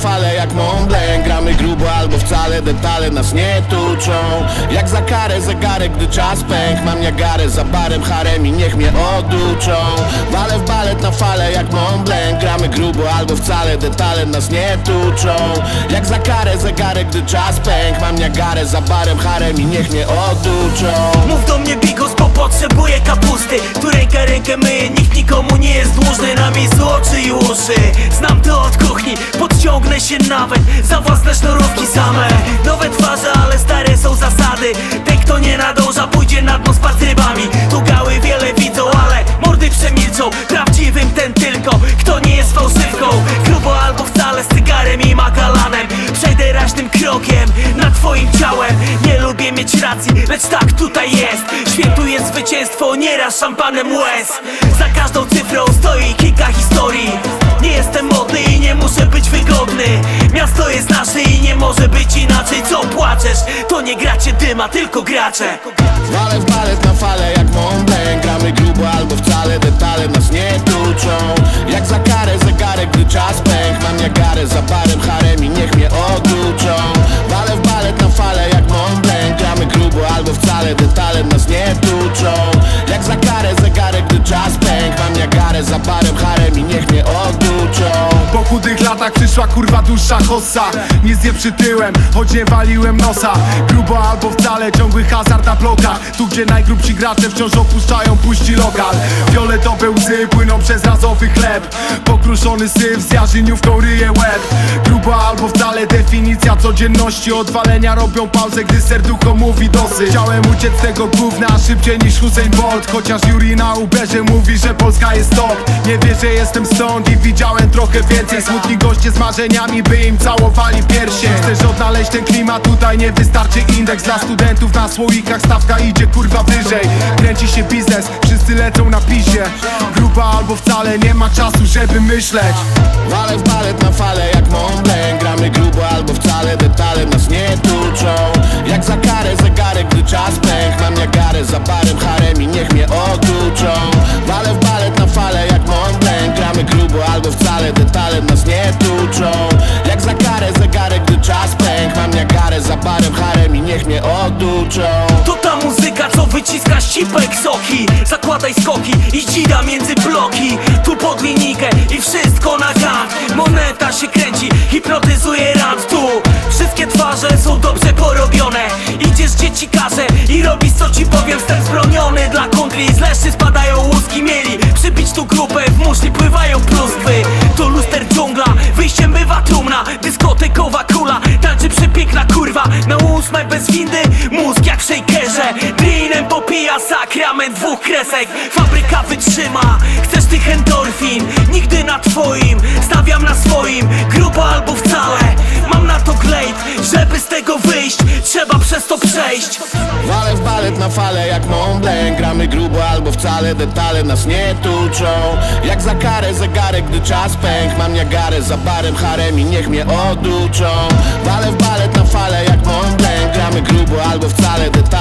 fale jak Montblanc Gramy grubo albo wcale, detale nas nie tuczą. Jak za karę zegarek, gdy czas pęk Mam niagarę za barem, harem i niech mnie oduczą. Walę w balet na fale jak Montblanc Gramy grubo albo wcale, detale nas nie tuczą. Jak za karę zegarek, gdy czas pęk Mam niagarę za barem, harem i niech mnie oduczą. Mów do mnie bigos, bo potrzebuję kapusty Tu rękę myje, nikt nikomu nie jest dłużny Na miejscu oczy i uszy. Znam to od kuchni, podciągnę się nawet Za własne sznurówki same. Nowe twarze, ale stare są zasady. Ten kto nie nadąża, pójdzie na dno z rybami Tu gały wiele widzą, ale mordy przemilczą. Prawdziwym ten tylko, kto nie jest fałszywką. Grubo albo wcale z cygarem i makalanem. Przejdę raźnym krokiem nad twoim ciałem. Nie lubię mieć racji, lecz tak tutaj jest. Świętuję zwycięstwo, nieraz szampanem łez. Za każdą cyfrą stoi kilka historii. Nie jestem modny i nie muszę być wygodny. Miasto jest nasze i nie może być inaczej. Co płaczesz? To nie gracie dyma, tylko gracze. Walę w balet na fale jak Montblanc Gramy grubo przyszła kurwa dłuższa hossa. Nie przytyłem, choć nie waliłem nosa. Grubo albo wcale, ciągły hazard na blokach. Tu gdzie najgrubsi gracze wciąż opuszczają puści lokal. Fioletowe łzy płyną przez razowy chleb. Pokruszony syf z jarzyniówką ryje łeb. Grubo albo wcale, definicja codzienności. Odwalenia robią pauzę, gdy serducho mówi dosyć. Chciałem uciec z tego gówna szybciej niż Usain Bolt. Chociaż Yuri na Uberze mówi, że Polska jest top. Nie wie, że jestem stąd i widziałem trochę więcej. Smutni goście z marzeniami, by im całowali piersie. Chcesz odnaleźć ten klimat, tutaj nie wystarczy indeks. Dla studentów na słoikach stawka idzie kurwa wyżej. Kręci się biznes, wszyscy lecą na pizie. Gruba albo wcale, nie ma czasu, żeby myśleć. Walę w balet na fale jak Montblanc. Gramy grubo albo wcale, detale nas nie tuczą. Jak za karę zegarek, gdy czas i niech mnie oduczą. To ta muzyka, co wyciska ścipek soki Zakładaj skoki i dzida między bloki. Tu pod mózg jak w shakerze Drinem popija sakrament dwóch kresek. Fabryka wytrzyma, chcesz tych endorfin? Nigdy na twoim, stawiam na swoim. Grubo albo wcale, mam na to glejt. Żeby z tego wyjść, trzeba przez to przejść. Walę w balet na fale jak Montblanc Gramy grubo albo wcale, detale nas nie tuczą. Jak za karę zegarek, gdy czas pęk. Mam niagarę za barem, harem i niech mnie oduczą. Walę w balet na fale jak Gramy grubo albo wcale, detale